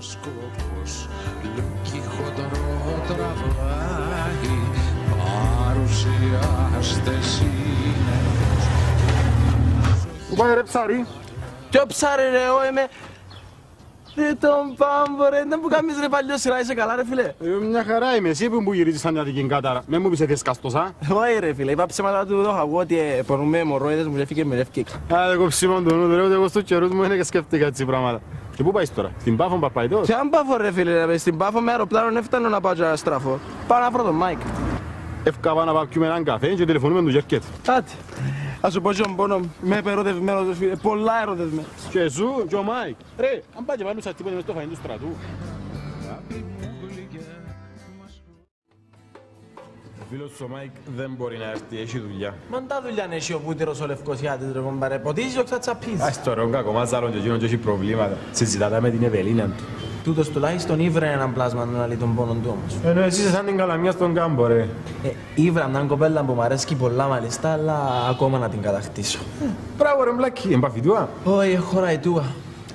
σκοπός Λούκι χοντρό τραβάει Παρουσιάστες είναι Πού πάει ρε ψάρι. Ποιο ψάρι ρε, εγώ είμαι... Ρε τον πάμπο ρε, δεν μου κάνεις ρε παλιός σειρά, είσαι καλά ρε φίλε. Ε, Μια χαρά είμαι, εσύ που μου γυρίζεις σαν μια κάταρα. Με μου πεις εθες καστοσά. Όχι ρε φίλε, είπα ψέματα του εδώ εγώ ότι ε, πονούμε μωρόιδες μου λεύκει και με λεύκει. Α, εγώ ψήμαν τον νου, ρε, ούτε εγώ στους καιρούς μου είναι και σκέφτηκα έτσι πράγματα. Και πού πάεις τώρα, στην Πάφο Παπαϊτός. Και αν πάφω ρε φίλε, ρε, στην πάφο με αεροπλάνο δεν φτάνω να πάω και να στραφώ. Πάω να βρω τον Μάικ. Εύκαβα να πάω πιούμε έναν καφέ και τηλεφωνούμε του Γερκέτ. Άτε. Ας σου πω και τον πόνο μου, είμαι ερωτευμένος ρε φίλε, πολλά ερωτευμένος. Και εσύ και ο Μάικ. Ρε, αν πάει και βάλουν σας τίποτε μες στο φαγητό του στρατού. Ο φίλος σου ο Μάικ δεν μπορεί να έρθει, έχει δουλειά. Μαν τα δουλειά έχει ο βούτυρος ο Λευκοσιάτης ρε κομπάρε, ποτίζεις ο ξατσαπής. Ας το ρε, ο κακομάζαλον και εκείνον και έχει προβλήματα. Συζητάτα με την Ευελίνα του. Τούτος τουλάχιστον ήβρε έναν πλάσμα να λύει τον πόνο του όμως. Ενώ εσύ είσαι σαν την καλαμιά στον κάμπο ρε. Ε, ήβρα μια κοπέλα που μου αρέσει πολλά μάλιστα, αλλά ακόμα να την κατακτήσω. Μπράβο ρε μπλακί, εμπαφιτούα. Όχι, χωράει τούα.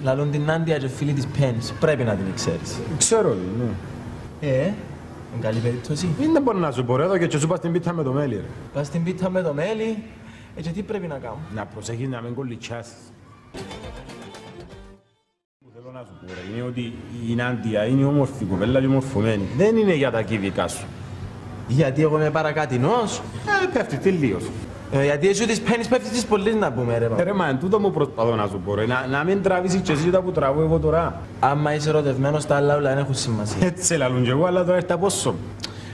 Λαλούν την Άντια και φίλη της Πένς, πρέπει να την ξέρεις. Ξέρω τι, ναι. Ε, είναι καλή περίπτωση. Δεν μπορεί να σου πω ρε, εδώ και σου πας την πίτα με το μέλι ρε. Πας στην πίτα με το μέλι, ε, και τι πρέπει να κάνω; Να προσέχεις να μην κολλητσιάσεις. Που θέλω να σου πω ρε, είναι ότι η Νάντια είναι όμορφη κοπέλα και ομορφωμένη. Δεν είναι για τα κύβικά σου. Γιατί εγώ είμαι παρακάτινος. Ε, πέφτει τελείως. Ε, γιατί εσύ της Πένς πέφτεις της πολλής να πούμε ρε. Ε, παπά. ρε μα, εν τούτο μου προσπαθώ να σου πω ρε, να, να μην τραβήσεις και εσύ τα που τραβώ εγώ τώρα. Άμα είσαι ερωτευμένος, τα άλλα όλα δεν έχουν σημασία. Έτσι σε λαλούν και εγώ, αλλά τώρα έρθει πόσο.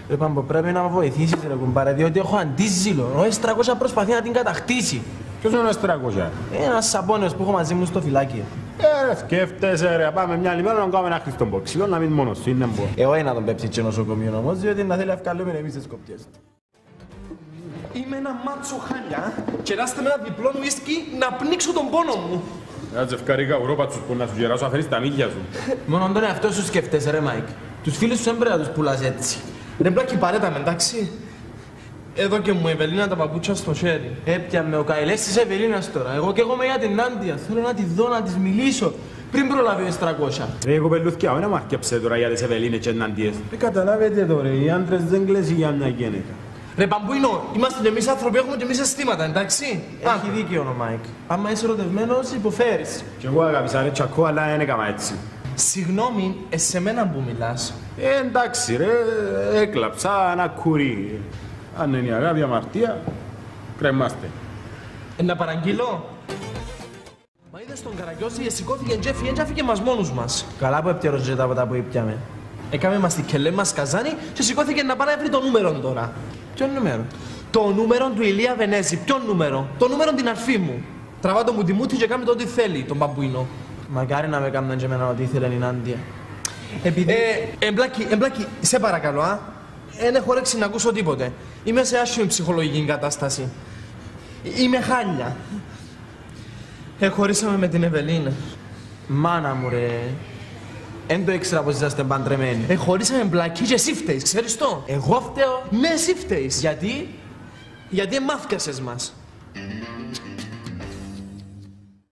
Ρε Πάμπο, πρέπει να με βοηθήσεις ρε κουμπάρε, διότι έχω αντίζηλο. Ο S300 προσπαθεί να την κατακτήσει. Ποιος είναι ο αστράκος, Ένας σαπώνιος που έχω μαζί μου στο φυλάκι. Ε, ρε, σκέφτεσαι ρε, πάμε μια άλλη μέρα να κάνουμε ένα χρηστό μποξιλό, να μην μόνος σου, είναι μπο. Εγώ είναι να τον πέψει και νοσοκομείο όμως, διότι να θέλει να βγάλουμε εμείς τις κοπιές του. Είμαι ένα μάτσο χάλια και ράστε με ένα διπλό ουίσκι να πνίξω τον πόνο μου. Ένα τζευκάρι καουρόπατσους που να σου γεράσω αφαιρείς τα μύδια σου. Μόνο τον εαυτό σου σκέφτεσαι ρε Μάικ. Τους φίλους σου δεν πρέπει να τους πουλάς έτσι. Ρε μπλάκι παρέτα με, εντάξει. Εδώ και μου η Ευελίνα τα παπούτσια στο χέρι. Έπια με ο καηλές της Ευελίνας τώρα. Εγώ και εγώ με για την Νάντια. Θέλω να τη δω, να της μιλήσω. Πριν προλάβει ο S300. Ρε κοπελούθκια, όχι να μ' αρκεψε τώρα για τις Ευελίνες και εναντίες. Ε, καταλάβετε τώρα, οι άντρες δεν κλαίσει για μια γέννηκα. Ρε Παμπούινο, είμαστε κι εμείς άνθρωποι, έχουμε κι εμείς αισθήματα, εντάξει; Έχει δίκιο ο Μάικ. Άμα είσαι ερωτευμένος, υποφέρεις. Κι εγώ αγάπησα ρε τσακώ, αλλά δεν έκαμα έτσι. Συγγνώμη, ε, σε μένα που μιλάς. Ε, εντάξει ρε, έκλαψα ένα κουρί. Αν είναι η αγάπη αμαρτία, κρεμάστε. Ε, να παραγγείλω. Μα είδες τον Καραγκιόζη, ε, σηκώθηκε και έφυγε και άφηκε μας μόνους μας. Καλά που έπτυαρος τα από τα που ήπιαμε. Έκαμε μας τη κελέ μας καζάνι και σηκώθηκε να πάει να βρει το νούμερο τώρα. Ποιο νούμερο; Το νούμερο του Ηλία Βενέζη. Ποιο νούμερο; Το νούμερο την αρφή μου. Τραβά το μουτιμούτι και κάνει το ό,τι θέλει, τον μπαμπουίνο. Μακάρι να με κάμναν και εμένα ό,τι ήθελε η Νάντια. Επειδή... Ε, εμπλάκι, εμπλάκι, σε παρακαλώ, α. Δεν έχω όρεξη να ακούσω τίποτε. Είμαι σε άσχημη ψυχολογική κατάσταση. Είμαι χάλια. Ε, χωρίσαμε με την Ευελίνα. Μάνα μου ρε. Εν το ήξερα πως είσαστε παντρεμένοι. Ε, χωρίσαμε μπλακί και εσύ φταίεις, ξέρεις το; Εγώ φταίω. Ναι, εσύ φταίεις. Γιατί Γιατί εμάθηκασες μας.